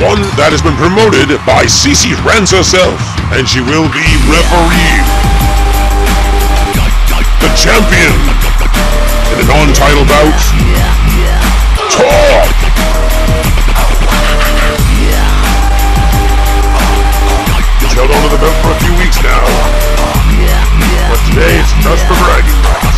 One that has been promoted by CC Rants herself, and she will be referee. The champion in a non-title bout, Torp. He's held onto the belt for a few weeks now, but today it's just for bragging rights.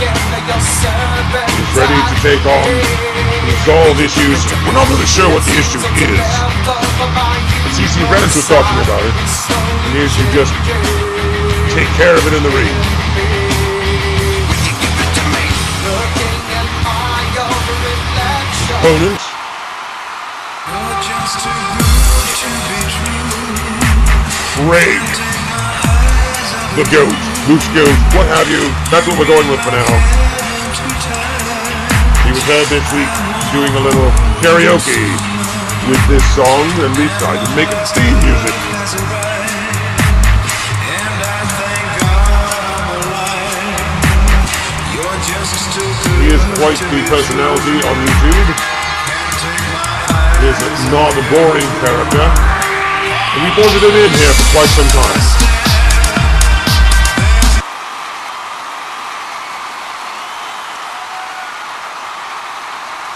He's ready to take on, resolve issues. We're not really sure what the issue is. But CC Rants was talking about it. He needs to just take care of it in the ring. Opponent, Craig, the goat, Goat, what have you. That's what we're going with for now. He was heard this week doing a little karaoke with this song, and we decided to make it theme music. He is quite the personality on YouTube. He is not a boring character. And we've wanted him in here for quite some time.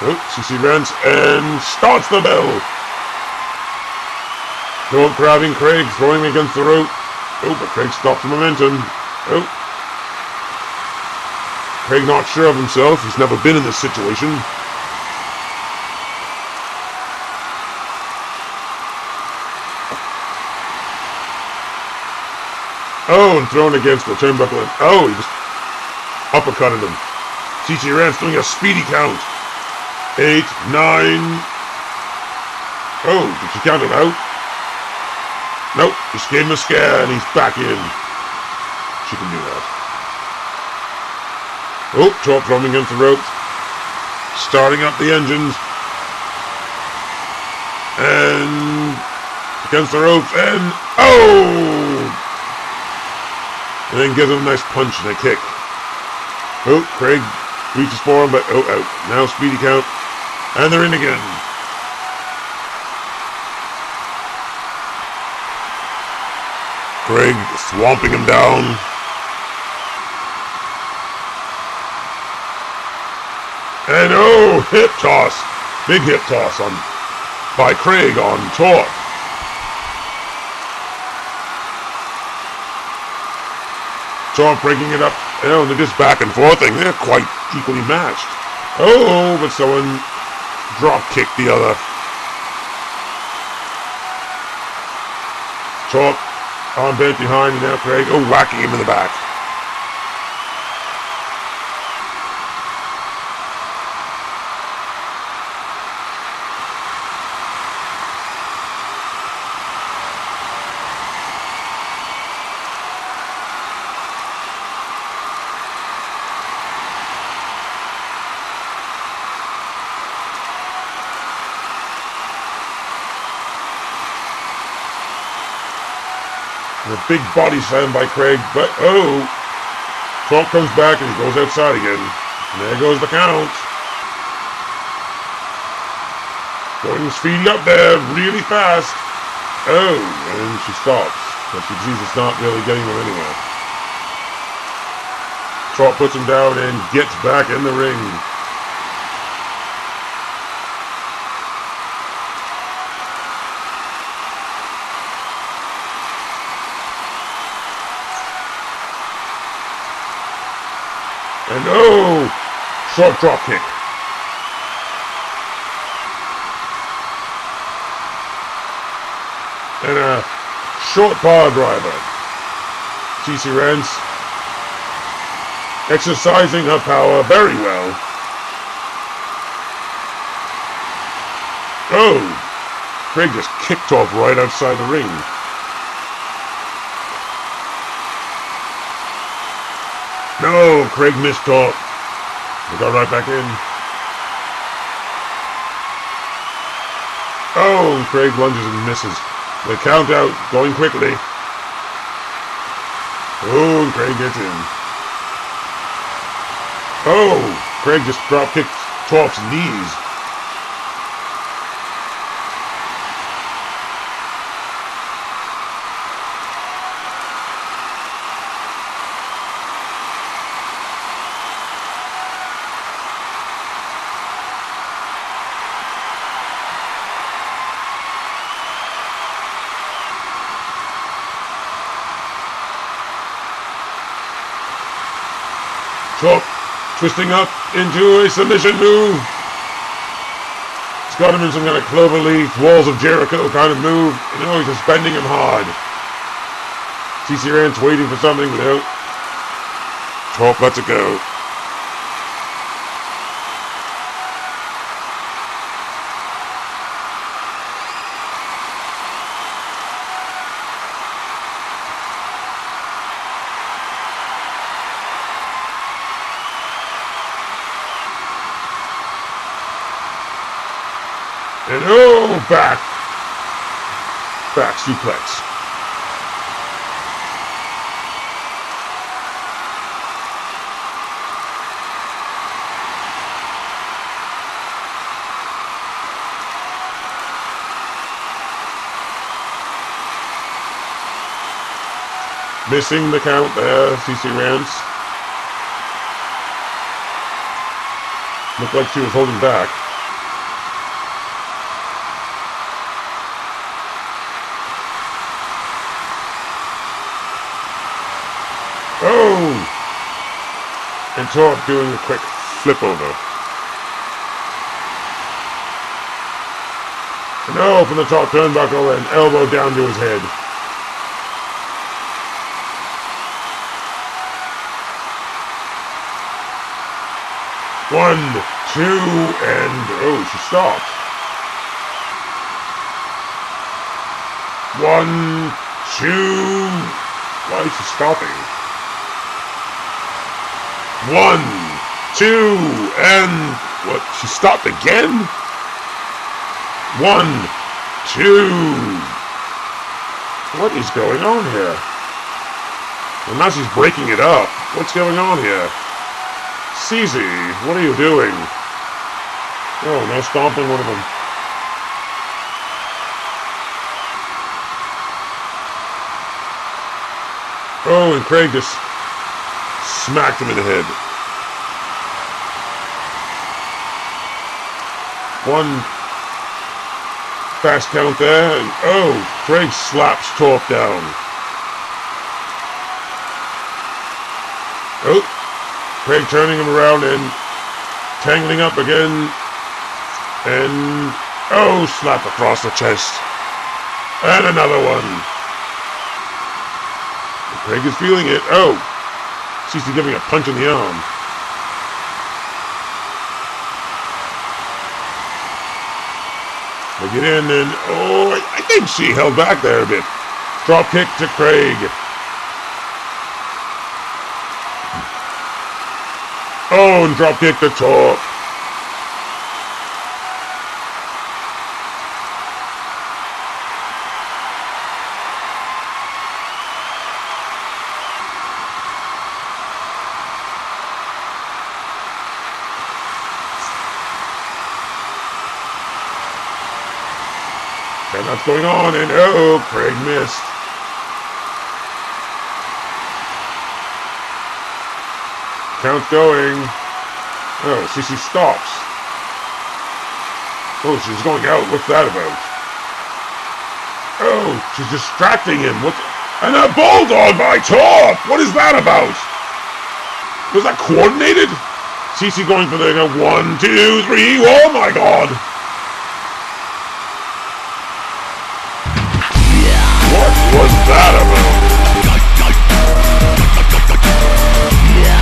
Oh, CC Rants and starts the bell. Don't grabbing Craig, throwing him against the rope. Oh, but Craig stops the momentum. Oh. Craig not sure of himself. He's never been in this situation. Oh, and thrown against the turnbuckle. Oh, he just uppercutted him. CC Rants doing a speedy count. Eight, nine. Oh, did she count him out? Nope, just gave him a scare and he's back in. She can do that. Oh, top drumming against the ropes. Starting up the engines. And against the ropes and oh! And then gives him a nice punch and a kick. Oh, Craig reaches for him, but oh, out. Now speedy count. And they're in again. Craig swamping him down. And oh, hip toss. Big hip toss on by Craig on Torp. Torp breaking it up. Oh, they're just back and forthing. They're quite equally matched. Oh, but someone drop kick the other. Torp arm bent behind and now Craig. Oh, whacking him in the back. A big body slam by Craig, but oh! Trump comes back and goes outside again. And there goes the count. Going speeding up there really fast. Oh, and she stops. But she sees it's not really getting them anywhere. Trump puts him down and gets back in the ring. And oh, short drop kick. And a short power driver. CC Rants exercising her power very well. Oh, Craig just kicked off right outside the ring. No, Craig missed Torp. We got right back in. Oh, Craig lunges and misses. The count out, going quickly. Oh, Craig gets in. Oh, Craig just drop kicked Torp's knees. Torp twisting up into a submission move. It's got him in some kind of cloverleaf, walls of Jericho kind of move. And now he's suspending him hard. CC Rants waiting for something without. Torp lets it go. And oh, back. Back suplex. Missing the count there, CC Rants. Looked like she was holding back. Oh! And Torp doing a quick flip over. Now from the top turnbuckle and elbow down to his head. One, two, and oh, she stopped. One, two. Why is she stopping? One, two, and what? She stopped again? One, two. What is going on here? Well, now she's breaking it up. What's going on here? CZ, what are you doing? Oh, now stomping one of them. Oh, and Craig just smacked him in the head. One fast count there, and oh, Craig slaps Torp down. Oh, Craig turning him around and tangling up again, and oh, slap across the chest, and another one. Craig is feeling it. Oh, she's giving a punch in the arm. They get in and, oh, I, think she held back there a bit. Drop kick to Craig. Oh, and drop kick to Torp. And that's going on, and oh, Craig missed. Count going. Oh, she stops. Oh, she's going out. What's that about? Oh, she's distracting him. What? And a bulldog by Torp! What is that about? Was that coordinated? Cece going for the one, two, three. Oh my God! That about?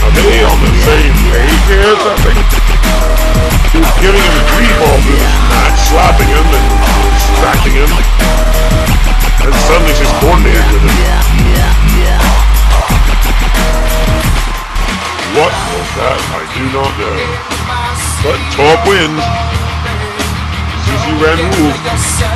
Are they on the same page here or something? Was giving him all through this match, slapping him and distracting him. And suddenly she's coordinated with him. What was that? I do not know. But Torp wins. CC ran move.